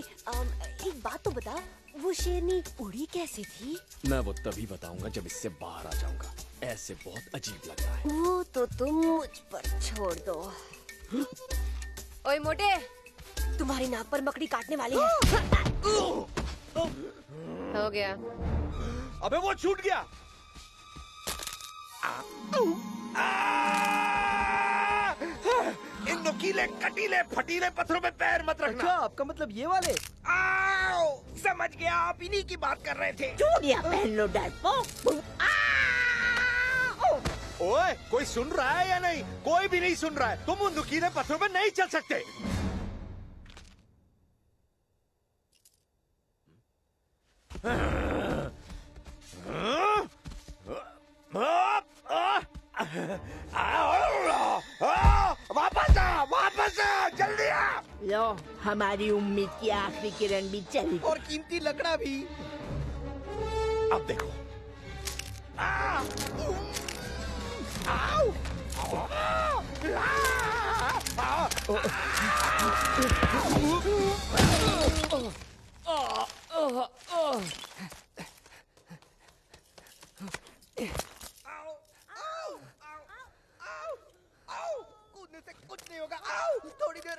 अम, एक बात तो बता वो शेरनी उड़ी कैसे थी? मैं वो तभी बताऊँगा जब इससे बाहर आ जाऊँगा। ऐसे बहुत अजीब लग रहा है। वो तो तुम मुझ पर छोड़ दो। ओए मोटे। तुम्हारी नाक पर मकड़ी काटने वाली है। हो गया। अबे वो छूट गया आ! आ! इन नुकीले कटीले फटीले पत्थरों पे पैर मत रखना। अच्छा आपका मतलब ये वाले? आओ समझ गया आप इन्हीं की बात कर रहे थे। चूड़िया पहन लो ओए कोई सुन रहा है या नहीं? कोई भी नहीं सुन रहा है। तुम उन नुकीले पत्थरों पे नहीं चल सकते। वापस आ जल्दी आ। लो हमारी उम्मीद की आखिरी किरण भी चली और कीमती लकड़ा भी। अब देखो। आ! आओ! आ! आ! आओ! आओ! आओ! आओ! आओ! कूदने से कुछ नहीं होगा आओ थोड़ी देर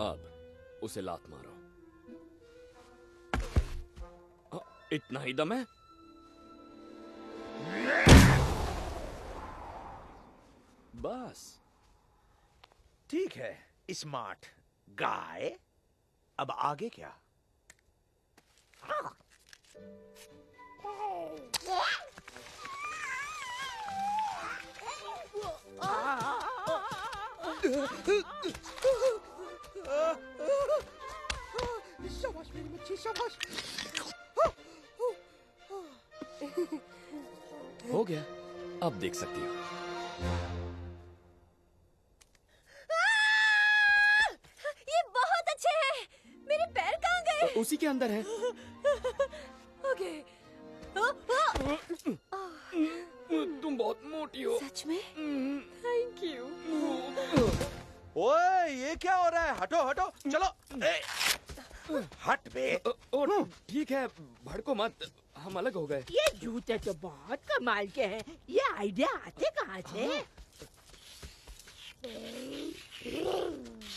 अब उसे लात मारो। इतना ही दम है? बस। ठीक है स्मार्ट गाय अब आगे क्या? शाबाश हो गया। अब देख सकती हो। ये बहुत अच्छे हैं। मेरे पैर कहाँ गए? उसी के अंदर है। ओके। तुम बहुत मोटी हो। सच में? थैंक यू ओए ये क्या हो रहा है? हटो हटो। चलो। ए, हट बे। अ, ठीक है भड़को मत हम अलग हो गए। ये जूते तो बहुत कमाल के हैं। ये आइडिया आते कहाँ से?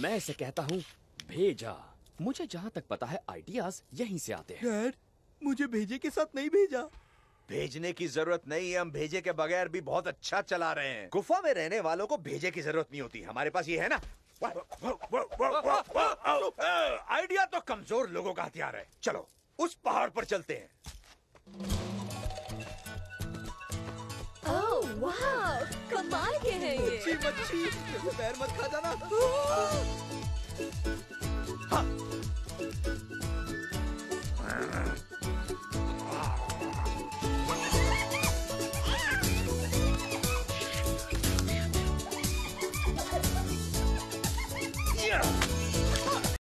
मैं इसे कहता हूँ भेजा। मुझे जहाँ तक पता है आइडियाज़ यहीं से आते हैं। डैड मुझे भेजे के साथ नहीं भेजा। भेजने की ज़रूरत नहीं है हम भेजे के बगैर भी बहुत अच्छा चला रहे हैं। गुफा में रहने वालों को भेजे की ज़रूरत नहीं होती। हमारे पास ये है ना? आइडिया तो कमज़ोर लोगों का हथियार है। चलो उस पहाड़ पर चलते हैं। ओह वाह कमाल के हैं ये। मच्छी मच्छी पैर मत खा जाना